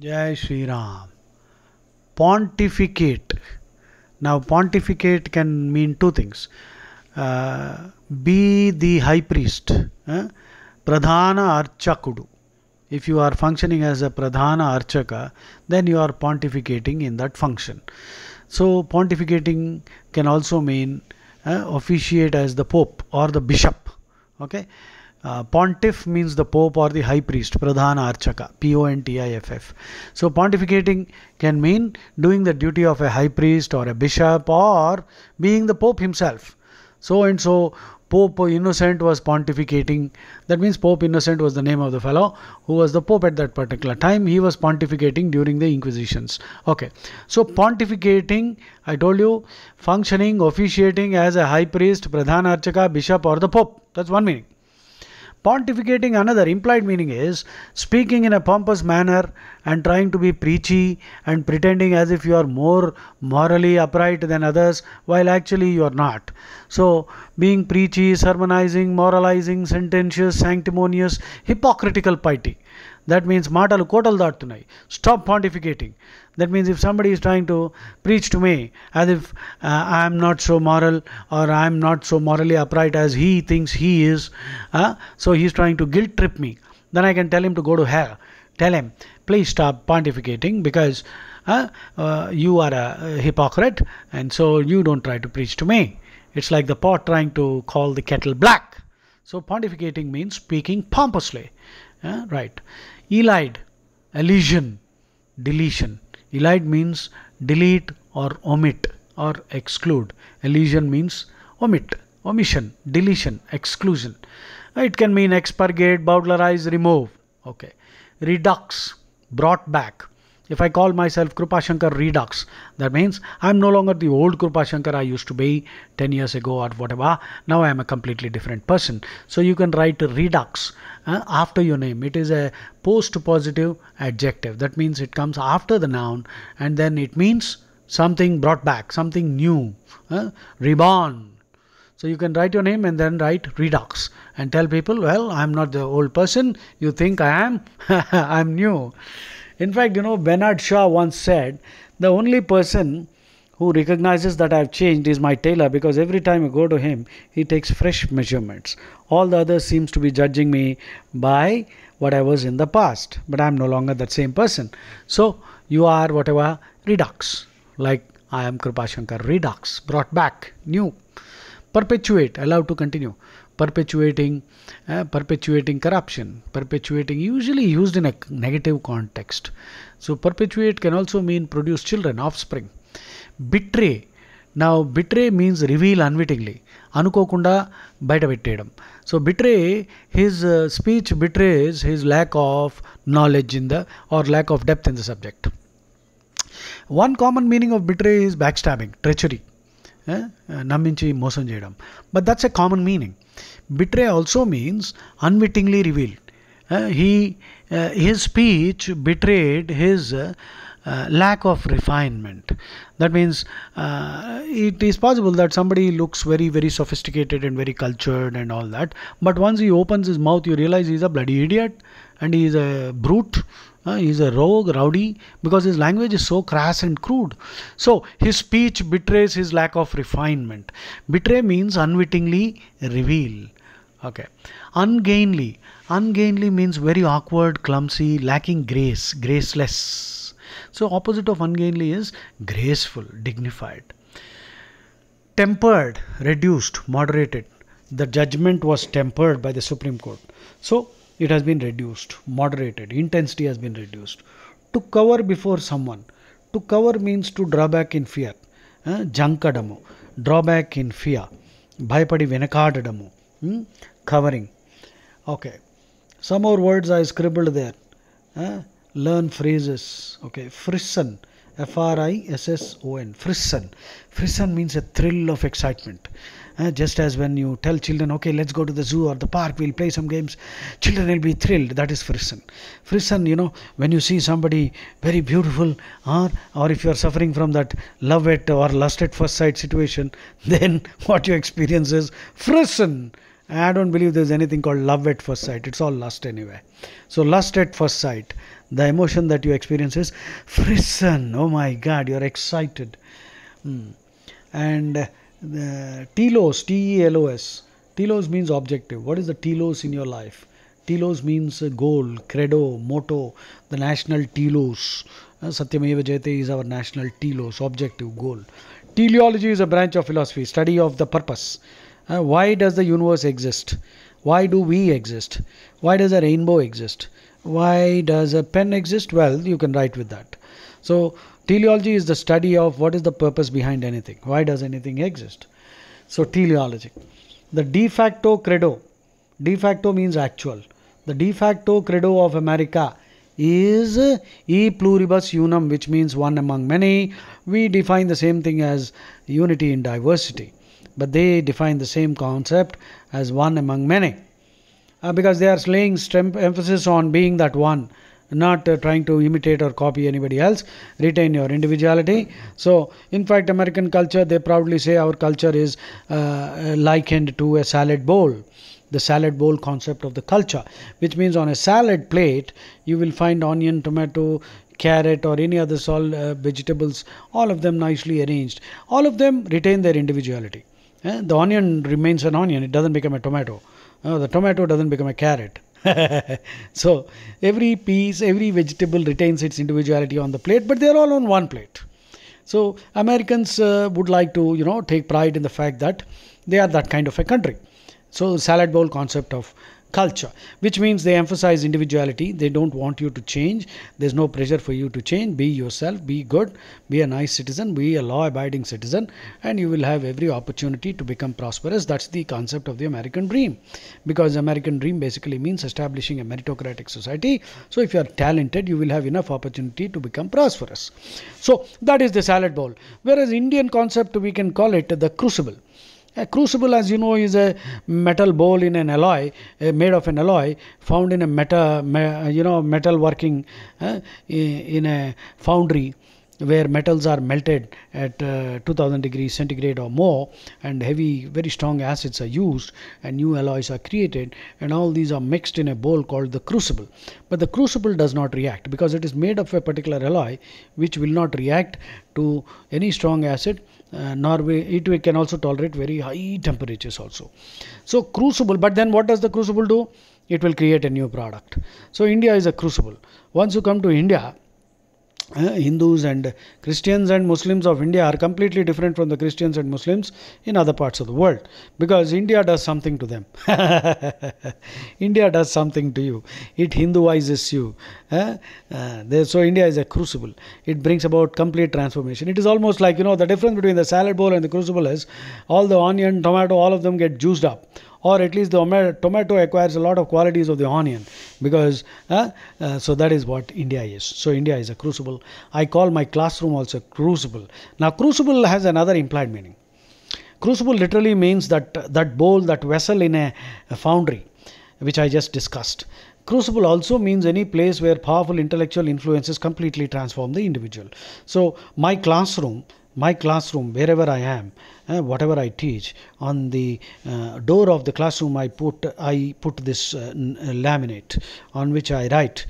Jai Sri Ram. Pontificate. Now, pontificate can mean two things. Uh, be the high priest. Uh, Pradhana Archakudu. If you are functioning as a Pradhana Archaka, then you are pontificating in that function. So, pontificating can also mean uh, officiate as the Pope or the Bishop. Okay. Uh, pontiff means the pope or the high priest pradhana archaka p-o-n-t-i-f-f so pontificating can mean doing the duty of a high priest or a bishop or being the pope himself. So and so pope innocent was pontificating. That means pope innocent was the name of the fellow who was the pope at that particular time. He was pontificating during the inquisitions. Okay. So pontificating i told you functioning officiating as a high priest pradhana archaka bishop or the pope. That's one meaning Pontificating, another implied meaning is speaking in a pompous manner and trying to be preachy and pretending as if you are more morally upright than others while actually you are not. So, being preachy, sermonizing, moralizing, sententious, sanctimonious, hypocritical piety. That means మాటలు కోటలు దాటుతున్నాయి stop పాంటిఫికేటింగ్ that means if somebody is trying to preach to me as if uh, i am not so moral or i am not so morally upright as he thinks he is uh, so he is trying to guilt trip me then i can tell him to go to hell tell him please stop pontificating because uh, uh, you are a hypocrite and so you don't try to preach to me it's like the pot trying to call the kettle black so pontificating means speaking pompously uh, right elide elision deletion. Elide means delete or omit or exclude. Elision means omit omission deletion exclusion. It can mean expurgate bowdlerize remove. Okay. Redux brought back if I call myself Krupashankar Redux, that means I'm no longer the old Krupashankar I used to be 10 years ago or whatever. Now I am a completely different person. So you can write Redux uh, after your name. It is a post positive adjective. That means it comes after the noun and then it means something brought back, something new, uh, reborn. So you can write your name and then write Redux and tell people, well, I'm not the old person you think I am, I'm new. In fact, you know, Bernard Shaw once said, the only person who recognizes that I've changed is my tailor because every time I go to him, he takes fresh measurements. All the others seems to be judging me by what I was in the past, but I'm no longer that same person. So you are whatever redux, like I am Krupashankar redux, brought back, new. Perpetuate, allowed to continue perpetuating uh, perpetuating corruption perpetuating usually used in a negative context so perpetuate can also mean produce children offspring betray now betray means reveal unwittingly అనుకోకుండా బయట పెట్టేయడం so betray his speech betrays his lack of knowledge in the are lack of depth in the subject one common meaning of betray is back stabbing treachery నమ్మించి మోసం చేయడం but that's a common meaning betray also means అన్విట్టింగ్లీ revealed he his speech betrayed his uh, lack of refinement. That means uh, it is possible that somebody looks very, very sophisticated and very cultured and all that, but once he opens his mouth, you realize he's a bloody idiot and he's a brute. uh, he's a rogue, rowdy, because his language is so crass and crude. So his speech betrays his lack of refinement. Betray means unwittingly reveal. Okay. Ungainly. Ungainly means very awkward, clumsy, lacking grace, graceless. So, opposite of ungainly is graceful, dignified. Tempered, reduced, moderated. The judgment was tempered by the Supreme Court. So, it has been reduced, moderated, intensity has been reduced. To cower before someone. To cower means to draw back in fear. Jankadamu, draw back in fear. Bhayapadi venakadadamu. Cowering. Okay. Some more words I scribbled there. Uh, learn phrases okay frisson f-r-i-s-s-o-n frisson frisson means a thrill of excitement uh, just as when you tell children okay let's go to the zoo or the park we'll play some games children will be thrilled that is frisson frisson you know when you see somebody very beautiful or or if you are suffering from that love at or lust at first sight situation then what you experience is frisson I don't believe there's anything called love at first sight. It's all lust anyway. So, lust at first sight, the emotion that you experience is frisson. Oh my God, you're excited. Hmm. And the telos, T E L O S. Telos means objective. What is the telos in your life? Telos means goal, credo, motto, the national telos. Uh, Satyameva Jayate is our national telos, objective, goal. Teleology is a branch of philosophy, study of the purpose. Uh, why does the universe exist? Why do we exist? Why does a rainbow exist? Why does a pen exist? Well, you can write with that. So, teleology is the study of what is the purpose behind anything. Why does anything exist? So, teleology. The de facto credo. De facto means actual. The de facto credo of America is e pluribus unum, which means one among many. We define the same thing as unity in diversity but they define the same concept as one among many uh, because they are laying emphasis on being that one not uh, trying to imitate or copy anybody else retain your individuality so in fact american culture they proudly say our culture is uh, likened to a salad bowl the salad bowl concept of the culture which means on a salad plate you will find onion tomato carrot or any other sol- uh, vegetables all of them nicely arranged all of them retain their individuality Eh, the onion remains an onion, it doesn't become a tomato. Uh, the tomato doesn't become a carrot. so every piece, every vegetable retains its individuality on the plate, but they're all on one plate. So Americans uh, would like to, you know, take pride in the fact that they are that kind of a country. So salad bowl concept of culture which means they emphasize individuality. They don't want you to change. There's no pressure for you to change. Be yourself be good be a nice citizen be a law abiding citizen and you will have every opportunity to become prosperous. That's the concept of the american dream because american dream basically means establishing a meritocratic society. So if you are talented you will have enough opportunity to become prosperous. So that is the salad bowl. Whereas indian concept we can call it the crucible a crucible, as you know, is a metal bowl in an alloy, uh, made of an alloy, found in a metal, me, you know, metal working uh, in a foundry where metals are melted at uh, 2000 degrees centigrade or more and heavy very strong acids are used and new alloys are created and all these are mixed in a bowl called the crucible. But the crucible does not react because it is made of a particular alloy which will not react to any strong acid uh, nor we, it can also tolerate very high temperatures also. So crucible but then what does the crucible do? It will create a new product. So india is a crucible. Once you come to india uh, Hindus and Christians and Muslims of India are completely different from the Christians and Muslims in other parts of the world because India does something to them. India does something to you. It Hinduizes you. Uh, uh, so India is a crucible. It brings about complete transformation. It is almost like you know the difference between the salad bowl and the crucible is all the onion, tomato, all of them get juiced up or at least the tomato acquires a lot of qualities of the onion because uh, uh, so that is what India is. So India is a crucible. I call my classroom also crucible. Now crucible has another implied meaning. Crucible literally means that that bowl, that vessel in a, a foundry, which I just discussed. Crucible also means any place where powerful intellectual influences completely transform the individual. So my classroom my classroom wherever i am uh, whatever i teach on the uh, door of the classroom i put i put this uh, laminate on which i write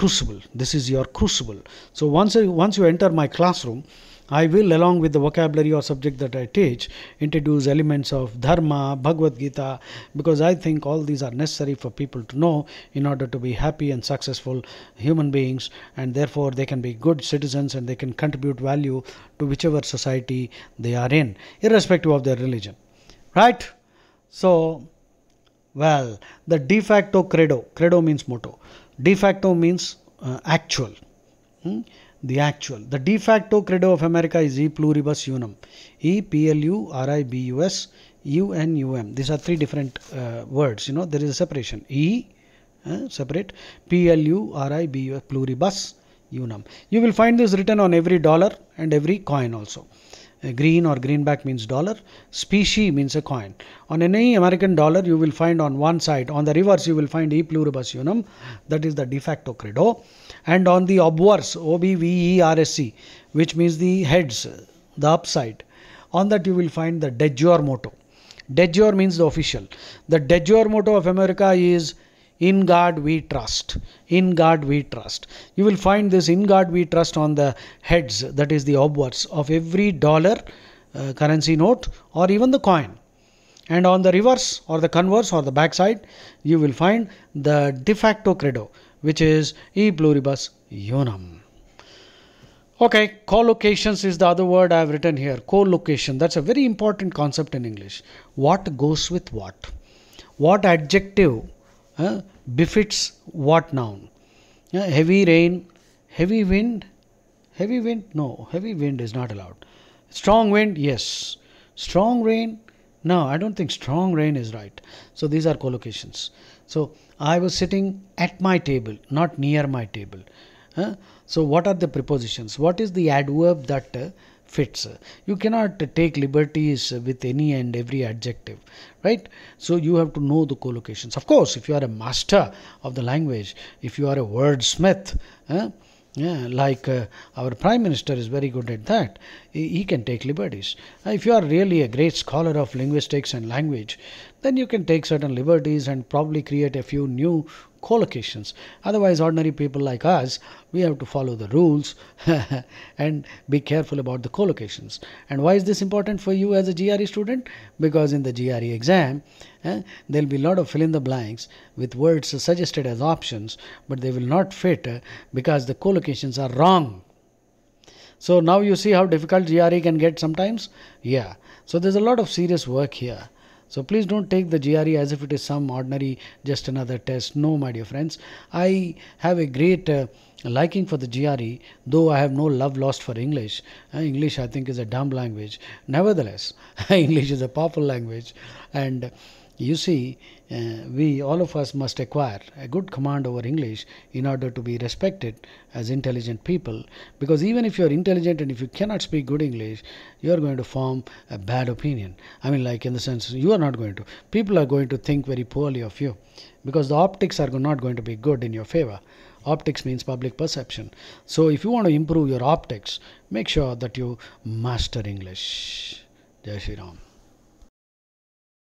crucible. This is your crucible. So once once you enter my classroom I will, along with the vocabulary or subject that I teach, introduce elements of Dharma, Bhagavad Gita, because I think all these are necessary for people to know in order to be happy and successful human beings, and therefore they can be good citizens and they can contribute value to whichever society they are in, irrespective of their religion. Right? So, well, the de facto credo, credo means motto, de facto means uh, actual. Hmm? The actual. The de facto credo of America is E pluribus unum. E P L U R I B U S U N U M. These are three different uh, words. You know, there is a separation. E uh, separate P L U R I B U S pluribus unum. You will find this written on every dollar and every coin also. Green or greenback means dollar. Specie means a coin. On any American dollar, you will find on one side, on the reverse, you will find E pluribus unum. That is the de facto credo and on the obverse OBVERSC which means the heads the upside on that you will find the de jure motto De jure means the official. The de jure motto of America is in God we trust. In God we trust. You will find this in God we trust on the heads, that is the obverse of every dollar uh, currency note or even the coin. And on the reverse or the converse or the backside, you will find the de facto credo, which is e pluribus unum. Okay, collocations is the other word I have written here. Collocation. That's a very important concept in English. What goes with what? What adjective befits what noun? Heavy rain, heavy wind. Heavy wind? No, heavy wind is not allowed. Strong wind? Yes. Strong rain? No, I don't think strong rain is right. So these are collocations. So I was sitting at my table, not near my table. Uh, so what are the prepositions? What is the adverb that uh, fits? You cannot take liberties with any and every adjective, right? So you have to know the collocations. Of course, if you are a master of the language, if you are a wordsmith, uh, yeah, like uh, our prime minister is very good at that. He, he can take liberties. Uh, if you are really a great scholar of linguistics and language, then you can take certain liberties and probably create a few new collocations. Otherwise, ordinary people like us, we have to follow the rules and be careful about the collocations. And why is this important for you as a GRE student? Because in the GRE exam, eh, there will be a lot of fill in the blanks with words suggested as options, but they will not fit because the collocations are wrong. So now you see how difficult GRE can get sometimes? Yeah. So there's a lot of serious work here. So please don't take the GRE as if it is some ordinary, just another test. No, my dear friends. I have a great uh, liking for the GRE, though I have no love lost for English. Uh, English, I think, is a dumb language. Nevertheless, English is a powerful language. And you see, uh, we all of us must acquire a good command over English in order to be respected as intelligent people. Because even if you are intelligent and if you cannot speak good English, you are going to form a bad opinion. I mean, like in the sense you are not going to. People are going to think very poorly of you because the optics are not going to be good in your favor. Optics means public perception. So if you want to improve your optics, make sure that you master English. Jai Shri Ram.